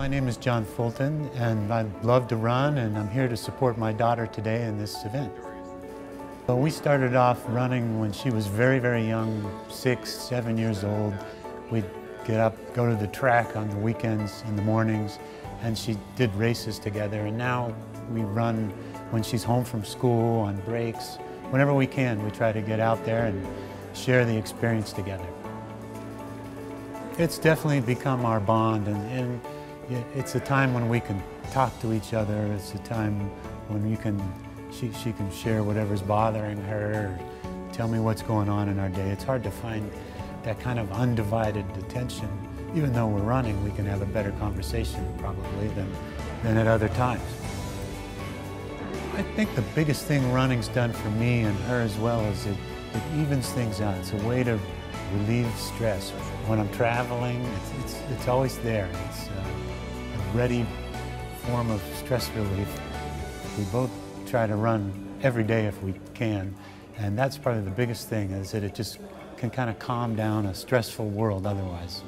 My name is John Fulton, and I love to run, and I'm here to support my daughter today in this event. Well, we started off running when she was very, very young, six, seven years old. We'd get up, go to the track on the weekends, in the mornings, and she did races together. And now we run when she's home from school, on breaks. Whenever we can, we try to get out there and share the experience together. It's definitely become our bond, and, and it's a time when we can talk to each other. It's a time when you can, she, she can share whatever's bothering her, or tell me what's going on in our day. It's hard to find that kind of undivided attention. Even though we're running, we can have a better conversation probably than, than at other times. I think the biggest thing running's done for me and her as well is it, it evens things out. It's a way to relieve stress. When I'm traveling, it's, it's, it's always there. It's, uh, ready form of stress relief. We both try to run every day if we can, and that's probably the biggest thing is that it just can kind of calm down a stressful world otherwise.